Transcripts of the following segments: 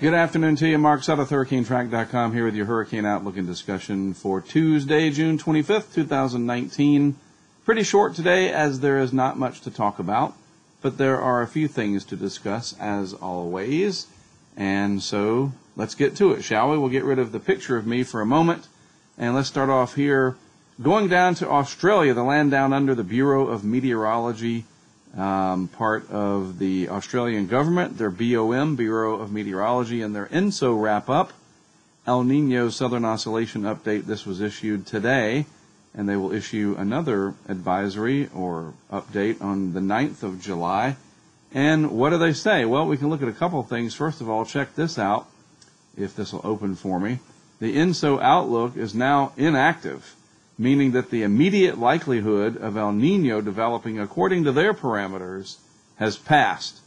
Good afternoon to you. Mark Sudduth, HurricaneTrack.com here with your Hurricane Outlook and discussion for Tuesday, June 25th, 2019. Pretty short today as there is not much to talk about, but there are a few things to discuss as always. And so let's get to it, shall we? We'll get rid of the picture of me for a moment. And let's start off here. Going down to Australia, the land down under the Bureau of Meteorology um, part of the Australian government, their BOM, Bureau of Meteorology, and their ENSO wrap up. El Nino Southern Oscillation Update, this was issued today, and they will issue another advisory or update on the 9th of July. And what do they say? Well, we can look at a couple of things. First of all, check this out, if this will open for me. The ENSO outlook is now inactive meaning that the immediate likelihood of El Nino developing according to their parameters has passed,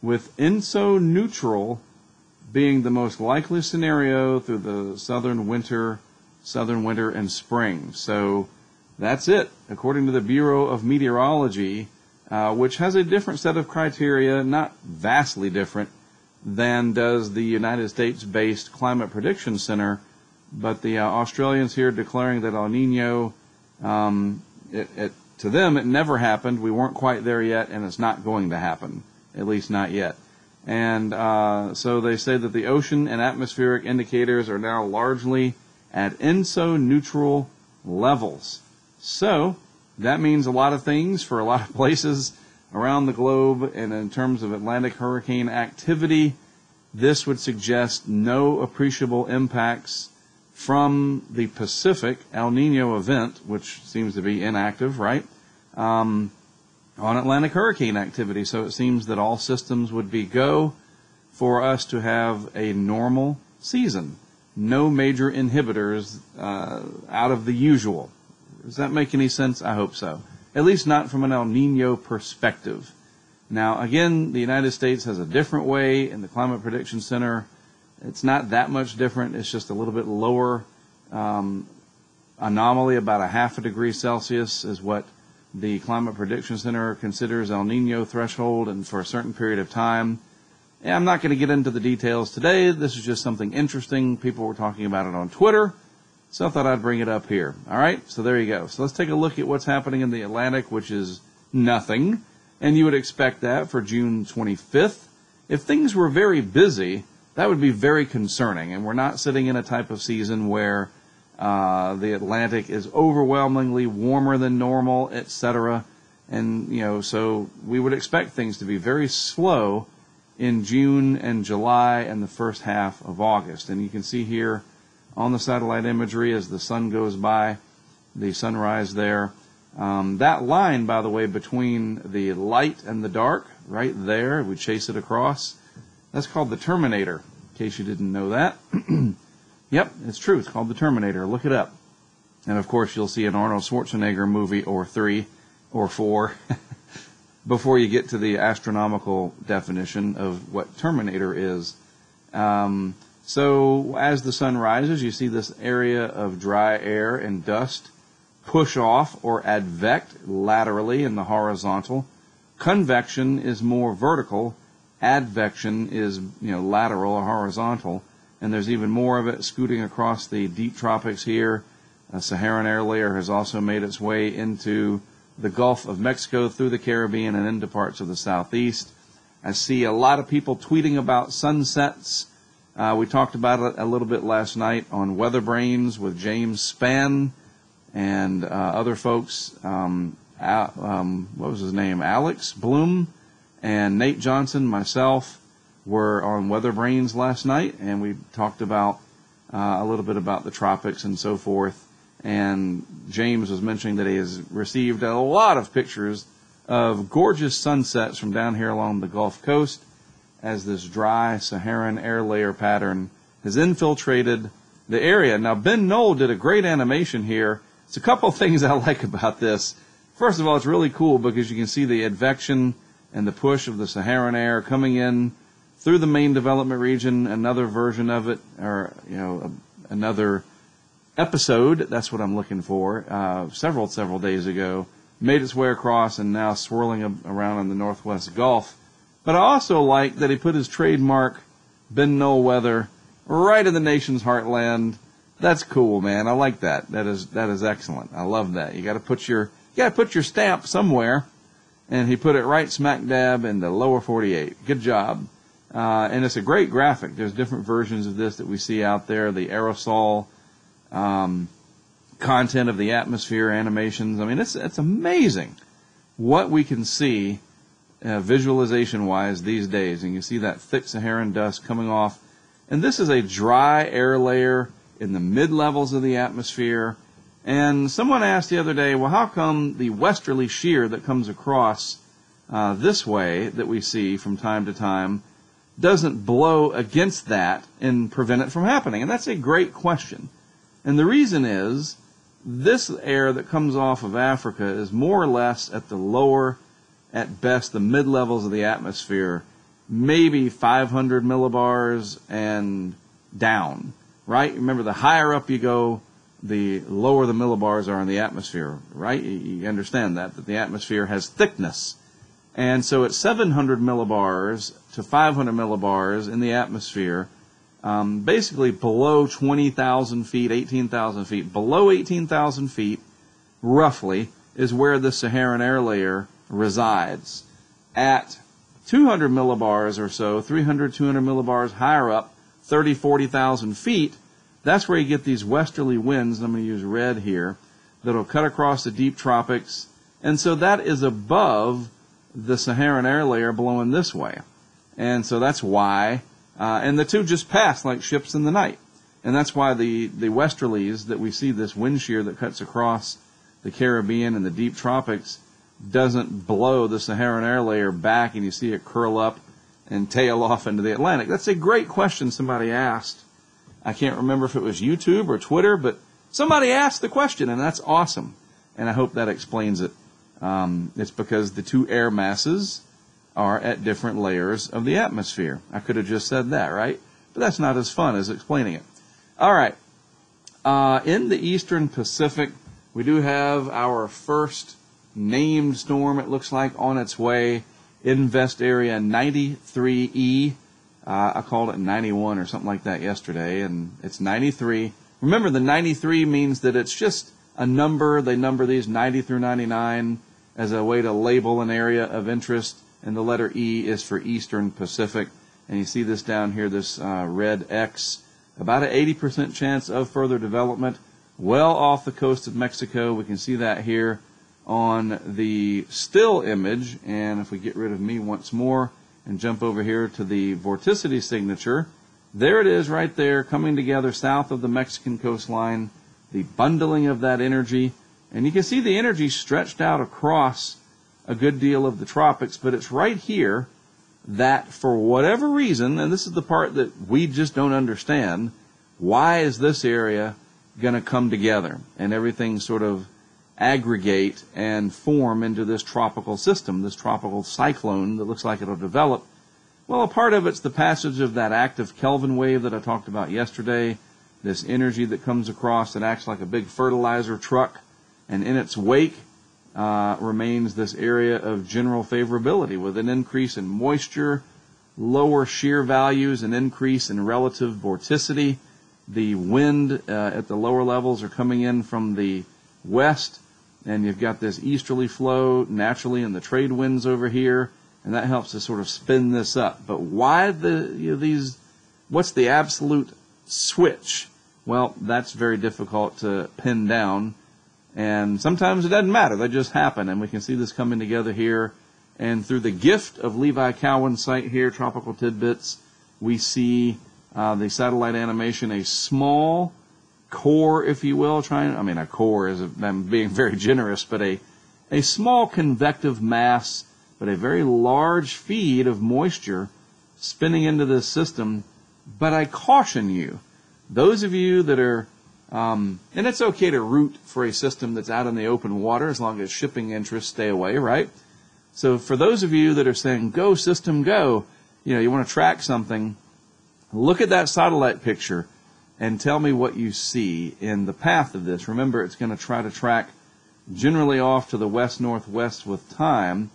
with ENSO neutral being the most likely scenario through the southern winter, southern winter and spring. So that's it, according to the Bureau of Meteorology, uh, which has a different set of criteria, not vastly different than does the United States-based Climate Prediction Center but the uh, Australians here declaring that El Nino, um, it, it, to them, it never happened. We weren't quite there yet, and it's not going to happen, at least not yet. And uh, so they say that the ocean and atmospheric indicators are now largely at ENSO neutral levels. So that means a lot of things for a lot of places around the globe. And in terms of Atlantic hurricane activity, this would suggest no appreciable impacts from the Pacific El Nino event, which seems to be inactive, right? Um, on Atlantic hurricane activity. So it seems that all systems would be go for us to have a normal season. No major inhibitors uh, out of the usual. Does that make any sense? I hope so. At least not from an El Nino perspective. Now, again, the United States has a different way, and the Climate Prediction Center it's not that much different. It's just a little bit lower um, anomaly, about a half a degree Celsius is what the Climate Prediction Center considers El Nino threshold and for a certain period of time. And I'm not going to get into the details today. This is just something interesting. People were talking about it on Twitter. So I thought I'd bring it up here. All right. So there you go. So let's take a look at what's happening in the Atlantic, which is nothing. And you would expect that for June 25th. If things were very busy, that would be very concerning. And we're not sitting in a type of season where uh, the Atlantic is overwhelmingly warmer than normal, etc. And you know, so we would expect things to be very slow in June and July and the first half of August. And you can see here on the satellite imagery as the sun goes by, the sunrise there. Um, that line, by the way, between the light and the dark, right there, we chase it across that's called the Terminator, in case you didn't know that. yep, it's true. It's called the Terminator. Look it up. And of course, you'll see an Arnold Schwarzenegger movie or three or four before you get to the astronomical definition of what Terminator is. Um, so as the sun rises, you see this area of dry air and dust push off or advect laterally in the horizontal. Convection is more vertical advection is you know lateral or horizontal, and there's even more of it scooting across the deep tropics here. A Saharan air layer has also made its way into the Gulf of Mexico through the Caribbean and into parts of the southeast. I see a lot of people tweeting about sunsets. Uh, we talked about it a little bit last night on Weather Brains with James Spann and uh, other folks. Um, um, what was his name? Alex Bloom and Nate Johnson, myself, were on Weather Brains last night, and we talked about uh, a little bit about the tropics and so forth. And James was mentioning that he has received a lot of pictures of gorgeous sunsets from down here along the Gulf Coast as this dry Saharan air layer pattern has infiltrated the area. Now, Ben Noll did a great animation here. It's a couple of things I like about this. First of all, it's really cool because you can see the advection and the push of the Saharan air coming in through the main development region, another version of it, or, you know, another episode, that's what I'm looking for, uh, several, several days ago, made its way across and now swirling around in the Northwest Gulf. But I also like that he put his trademark Ben Noll weather, right in the nation's heartland. That's cool, man. I like that. That is that is excellent. I love that. You got to put your you got to put your stamp somewhere, and he put it right smack dab in the lower 48. Good job. Uh, and it's a great graphic. There's different versions of this that we see out there. The aerosol um, content of the atmosphere, animations. I mean, it's it's amazing what we can see uh, visualization wise these days. And you see that thick Saharan dust coming off. And this is a dry air layer in the mid levels of the atmosphere. And someone asked the other day, well, how come the westerly shear that comes across uh, this way that we see from time to time doesn't blow against that and prevent it from happening? And that's a great question. And the reason is this air that comes off of Africa is more or less at the lower, at best, the mid levels of the atmosphere, maybe 500 millibars and down right? Remember, the higher up you go, the lower the millibars are in the atmosphere, right? You understand that, that the atmosphere has thickness. And so at 700 millibars to 500 millibars in the atmosphere, um, basically below 20,000 feet, 18,000 feet, below 18,000 feet, roughly, is where the Saharan air layer resides. At 200 millibars or so, 300, 200 millibars higher up, 30, 40,000 feet, that's where you get these westerly winds, I'm going to use red here, that'll cut across the deep tropics. And so that is above the Saharan air layer blowing this way. And so that's why, uh, and the two just pass like ships in the night. And that's why the, the westerlies that we see this wind shear that cuts across the Caribbean and the deep tropics doesn't blow the Saharan air layer back and you see it curl up and tail off into the Atlantic? That's a great question somebody asked. I can't remember if it was YouTube or Twitter, but somebody asked the question, and that's awesome. And I hope that explains it. Um, it's because the two air masses are at different layers of the atmosphere. I could have just said that, right? But that's not as fun as explaining it. All right. Uh, in the eastern Pacific, we do have our first named storm, it looks like, on its way. Invest area 93E. Uh, I called it 91 or something like that yesterday, and it's 93. Remember, the 93 means that it's just a number. They number these 90 through 99 as a way to label an area of interest, and the letter E is for Eastern Pacific. And you see this down here, this uh, red X. About an 80% chance of further development well off the coast of Mexico. We can see that here on the still image, and if we get rid of me once more and jump over here to the vorticity signature, there it is right there coming together south of the Mexican coastline, the bundling of that energy, and you can see the energy stretched out across a good deal of the tropics, but it's right here that for whatever reason, and this is the part that we just don't understand, why is this area going to come together? And everything sort of aggregate and form into this tropical system, this tropical cyclone that looks like it'll develop. Well, a part of it's the passage of that active Kelvin wave that I talked about yesterday, this energy that comes across that acts like a big fertilizer truck, and in its wake uh, remains this area of general favorability with an increase in moisture, lower shear values, an increase in relative vorticity. The wind uh, at the lower levels are coming in from the west and you've got this easterly flow naturally in the trade winds over here, and that helps to sort of spin this up. But why the you know, these? What's the absolute switch? Well, that's very difficult to pin down, and sometimes it doesn't matter; they just happen, and we can see this coming together here. And through the gift of Levi Cowan's site here, Tropical Tidbits, we see uh, the satellite animation, a small core, if you will, trying, I mean, a core is, a, I'm being very generous, but a, a small convective mass, but a very large feed of moisture spinning into this system. But I caution you, those of you that are, um, and it's okay to root for a system that's out in the open water as long as shipping interests stay away, right? So for those of you that are saying, go system, go, you know, you want to track something, look at that satellite picture and tell me what you see in the path of this. Remember, it's going to try to track generally off to the west northwest with time.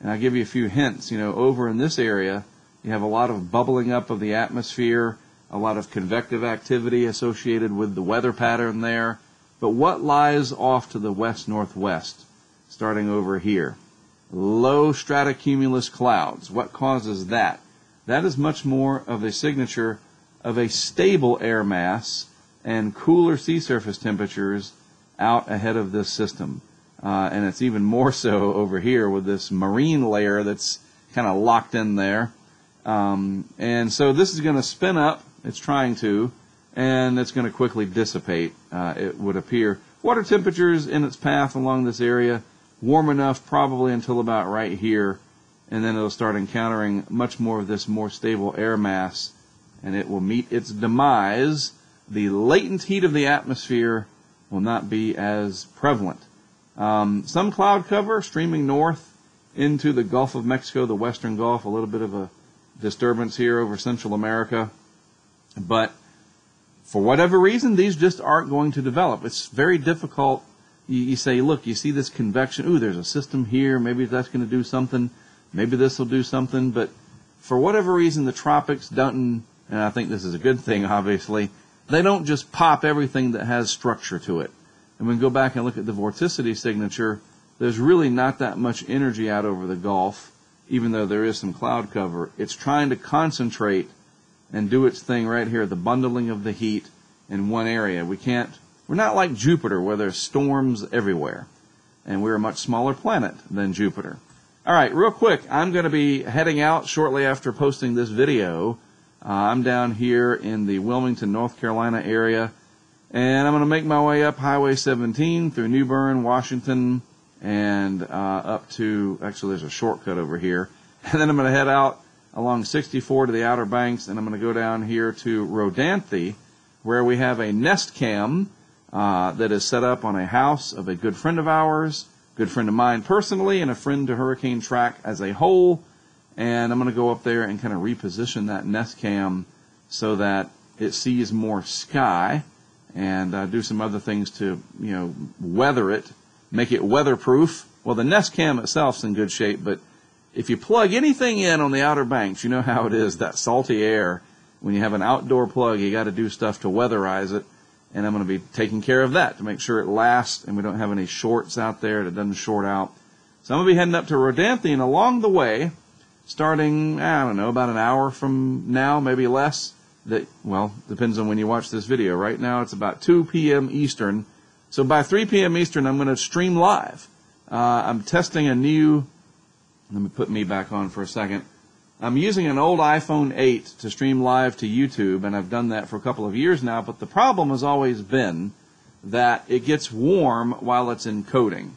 And I'll give you a few hints. You know, over in this area, You have a lot of bubbling up of the atmosphere, a lot of convective activity associated with the weather pattern there. But what lies off to the west northwest, starting over here? Low stratocumulus clouds. What causes that? That is much more of a signature of a stable air mass and cooler sea surface temperatures out ahead of this system. Uh, and it's even more so over here with this marine layer that's kind of locked in there. Um, and so this is going to spin up. It's trying to, and it's going to quickly dissipate. Uh, it would appear. Water temperatures in its path along this area warm enough probably until about right here, and then it'll start encountering much more of this more stable air mass, and it will meet its demise. The latent heat of the atmosphere will not be as prevalent. Um, some cloud cover streaming north into the Gulf of Mexico, the Western Gulf, a little bit of a disturbance here over Central America. But for whatever reason, these just aren't going to develop. It's very difficult. You, you say, look, you see this convection. Ooh, there's a system here. Maybe that's going to do something. Maybe this will do something. But for whatever reason, the tropics don't, and I think this is a good thing, obviously, they don't just pop everything that has structure to it. And when we go back and look at the vorticity signature. There's really not that much energy out over the Gulf even though there is some cloud cover, it's trying to concentrate and do its thing right here, the bundling of the heat in one area. We can't, we're not like Jupiter where there's storms everywhere. And we're a much smaller planet than Jupiter. All right, real quick, I'm going to be heading out shortly after posting this video. Uh, I'm down here in the Wilmington, North Carolina area, and I'm going to make my way up Highway 17 through New Bern, Washington, and uh, up to actually there's a shortcut over here, and then I'm going to head out along 64 to the Outer Banks, and I'm going to go down here to Rodanthe, where we have a nest cam uh, that is set up on a house of a good friend of ours, good friend of mine personally, and a friend to Hurricane Track as a whole. And I'm going to go up there and kind of reposition that nest cam so that it sees more sky and uh, do some other things to, you know, weather it make it weatherproof. Well, the Nest Cam itself's in good shape, but if you plug anything in on the Outer Banks, you know how it is, that salty air. When you have an outdoor plug, you got to do stuff to weatherize it. And I'm going to be taking care of that to make sure it lasts and we don't have any shorts out there that doesn't short out. So I'm going to be heading up to Rodanthe and along the way, starting, I don't know, about an hour from now, maybe less, that, well, depends on when you watch this video. Right now it's about 2 p.m. Eastern. So by 3 p.m. Eastern, I'm going to stream live. Uh, I'm testing a new, let me put me back on for a second. I'm using an old iPhone 8 to stream live to YouTube, and I've done that for a couple of years now, but the problem has always been that it gets warm while it's encoding.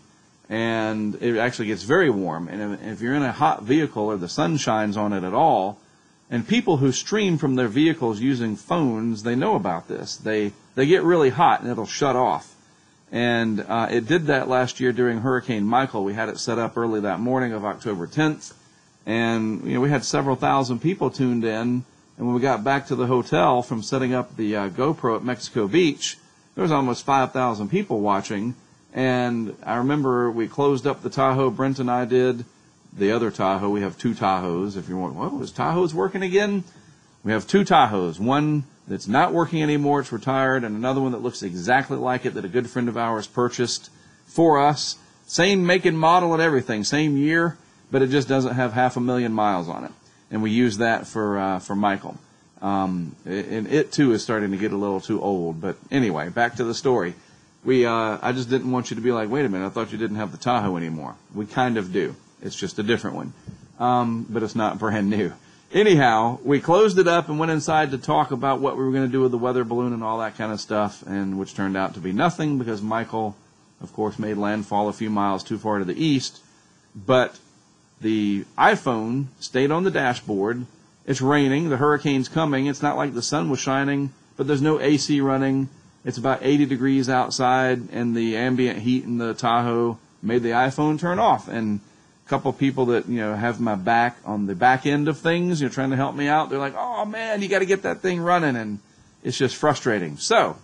And it actually gets very warm. And if you're in a hot vehicle or the sun shines on it at all, and people who stream from their vehicles using phones, they know about this. They, they get really hot and it'll shut off. And uh, it did that last year during Hurricane Michael. We had it set up early that morning of October 10th. And you know, we had several thousand people tuned in. And when we got back to the hotel from setting up the uh, GoPro at Mexico Beach, there was almost 5,000 people watching. And I remember we closed up the Tahoe, Brent and I did. The other Tahoe, we have two Tahoes. If you're wondering, well, is Tahoe's working again? We have two Tahoes. One that's not working anymore, it's retired, and another one that looks exactly like it that a good friend of ours purchased for us. Same make and model and everything, same year, but it just doesn't have half a million miles on it. And we use that for uh, for Michael. Um, and it too is starting to get a little too old. But anyway, back to the story. We uh, I just didn't want you to be like, wait a minute, I thought you didn't have the Tahoe anymore. We kind of do. It's just a different one, um, but it's not brand new anyhow, we closed it up and went inside to talk about what we were going to do with the weather balloon and all that kind of stuff, and which turned out to be nothing because Michael, of course, made landfall a few miles too far to the east. But the iPhone stayed on the dashboard. It's raining. The hurricane's coming. It's not like the sun was shining, but there's no AC running. It's about 80 degrees outside, and the ambient heat in the Tahoe made the iPhone turn off. And a couple people that you know have my back on the back end of things, you know, trying to help me out. They're like, "Oh man, you got to get that thing running," and it's just frustrating. So,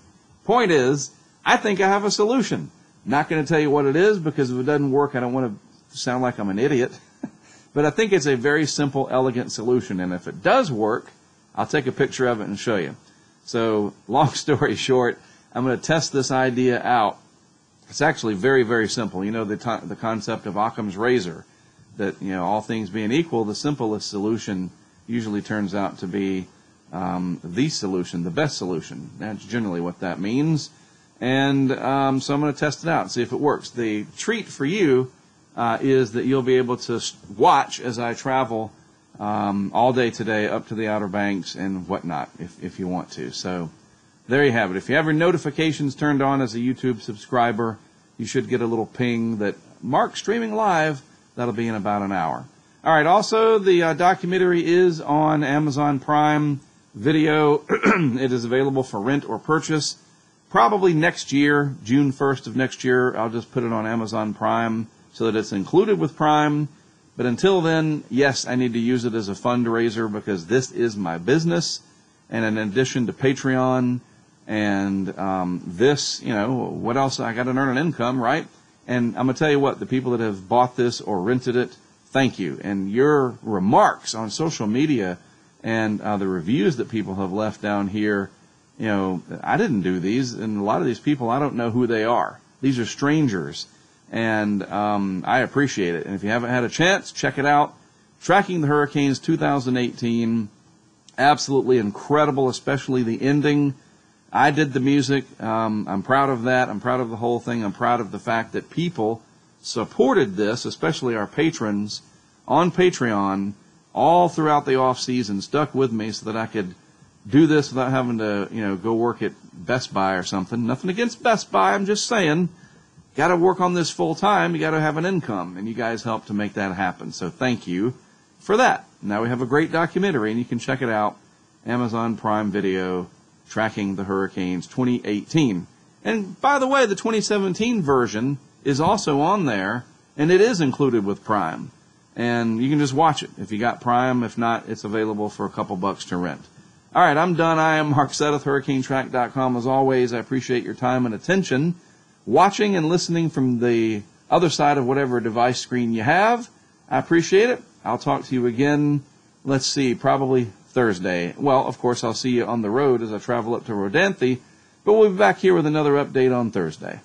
point is, I think I have a solution. Not going to tell you what it is because if it doesn't work, I don't want to sound like I'm an idiot. But I think it's a very simple, elegant solution. And if it does work, I'll take a picture of it and show you. So, long story short, I'm going to test this idea out. It's actually very, very simple. You know the t- the concept of Occam's razor, that you know all things being equal, the simplest solution usually turns out to be um, the solution, the best solution. That's generally what that means. And um, so I'm going to test it out and see if it works. The treat for you uh, is that you'll be able to watch as I travel um, all day today up to the Outer Banks and whatnot if, if you want to. So there you have it. If you have your notifications turned on as a YouTube subscriber, you should get a little ping that Mark streaming live. That'll be in about an hour. All right. Also, the uh, documentary is on Amazon Prime Video. it is available for rent or purchase. Probably next year, June 1st of next year, I'll just put it on Amazon Prime so that it's included with Prime. But until then, yes, I need to use it as a fundraiser because this is my business. And in addition to Patreon and um, this, you know, what else? I got to earn an income, right? And I'm going to tell you what, the people that have bought this or rented it, thank you. And your remarks on social media and uh, the reviews that people have left down here, you know, I didn't do these. And a lot of these people, I don't know who they are. These are strangers and um, I appreciate it. And if you haven't had a chance, check it out. Tracking the Hurricanes 2018, absolutely incredible, especially the ending. I did the music. Um, I'm proud of that. I'm proud of the whole thing. I'm proud of the fact that people supported this, especially our patrons on Patreon all throughout the off season, stuck with me so that I could do this without having to, you know, go work at Best Buy or something. Nothing against Best Buy. I'm just saying got to work on this full time. You got to have an income, and you guys help to make that happen. So thank you for that. Now we have a great documentary, and you can check it out. Amazon Prime Video, tracking the hurricanes 2018. And by the way, the 2017 version is also on there, and it is included with Prime. And you can just watch it if you got Prime. If not, it's available for a couple bucks to rent. All right, I'm done. I am Mark Sudduth, HurricaneTrack.com. As always, I appreciate your time and attention watching and listening from the other side of whatever device screen you have. I appreciate it. I'll talk to you again, let's see, probably Thursday. Well, of course, I'll see you on the road as I travel up to Rodanthe, but we'll be back here with another update on Thursday.